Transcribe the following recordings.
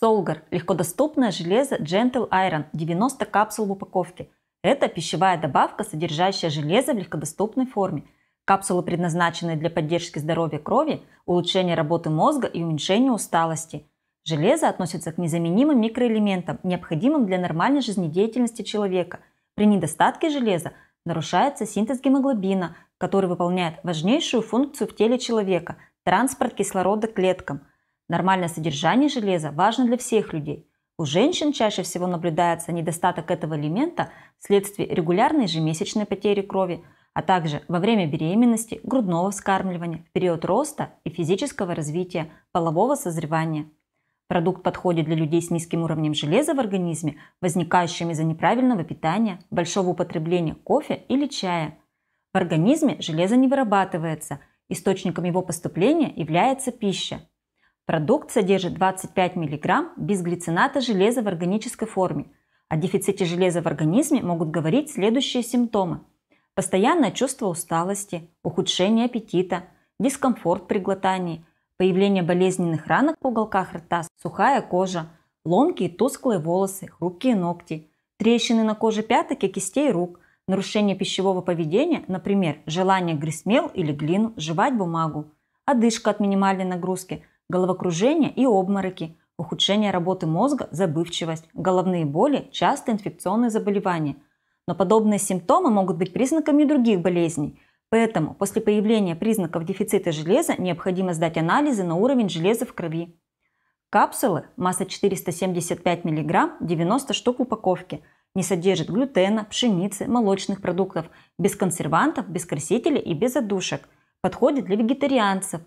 Солгар – легкодоступное железо Gentle Iron, 90 капсул в упаковке. Это пищевая добавка, содержащая железо в легкодоступной форме. Капсулы предназначены для поддержки здоровья крови, улучшения работы мозга и уменьшения усталости. Железо относится к незаменимым микроэлементам, необходимым для нормальной жизнедеятельности человека. При недостатке железа нарушается синтез гемоглобина, который выполняет важнейшую функцию в теле человека – транспорт кислорода к клеткам – Нормальное содержание железа важно для всех людей. У женщин чаще всего наблюдается недостаток этого элемента вследствие регулярной ежемесячной потери крови, а также во время беременности, грудного вскармливания, в период роста и физического развития, полового созревания. Продукт подходит для людей с низким уровнем железа в организме, возникающим из-за неправильного питания, большого употребления кофе или чая. В организме железо не вырабатывается, источником его поступления является пища – Продукт содержит 25 мг безглицината железа в органической форме. О дефиците железа в организме могут говорить следующие симптомы. Постоянное чувство усталости, ухудшение аппетита, дискомфорт при глотании, появление болезненных ранок в уголках рта, сухая кожа, ломкие тусклые волосы, хрупкие ногти, трещины на коже пяток и кистей рук, нарушение пищевого поведения, например, желание грызть мел или глину, жевать бумагу, одышка от минимальной нагрузки – головокружение и обмороки, ухудшение работы мозга, забывчивость, головные боли, частые инфекционные заболевания. Но подобные симптомы могут быть признаками других болезней. Поэтому после появления признаков дефицита железа необходимо сдать анализы на уровень железа в крови. Капсулы, масса 475 мг, 90 штук в упаковке, не содержат глютена, пшеницы, молочных продуктов, без консервантов, без красителей и без одушек. Подходит для вегетарианцев,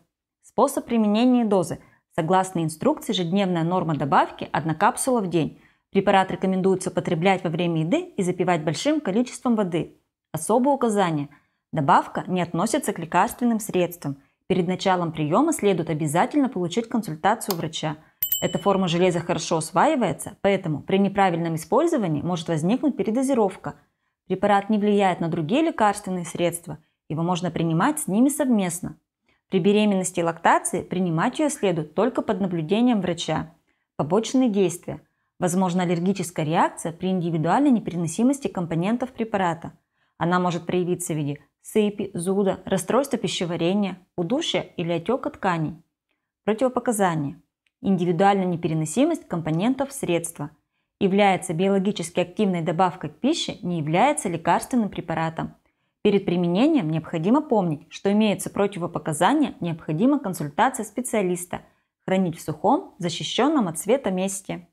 Способ применения дозы. Согласно инструкции, ежедневная норма добавки – 1 капсула в день. Препарат рекомендуется употреблять во время еды и запивать большим количеством воды. Особое указание. Добавка не относится к лекарственным средствам. Перед началом приема следует обязательно получить консультацию врача. Эта форма железа хорошо усваивается, поэтому при неправильном использовании может возникнуть передозировка. Препарат не влияет на другие лекарственные средства, его можно принимать с ними совместно. При беременности и лактации принимать ее следует только под наблюдением врача. Побочные действия. Возможна аллергическая реакция при индивидуальной непереносимости компонентов препарата. Она может проявиться в виде сыпи, зуда, расстройства пищеварения, удушья или отека тканей. Противопоказания. Индивидуальная непереносимость компонентов средства. Является биологически активной добавкой к пище, не является лекарственным препаратом. Перед применением необходимо помнить, что имеются противопоказания, необходима консультация специалиста, хранить в сухом, защищенном от света месте.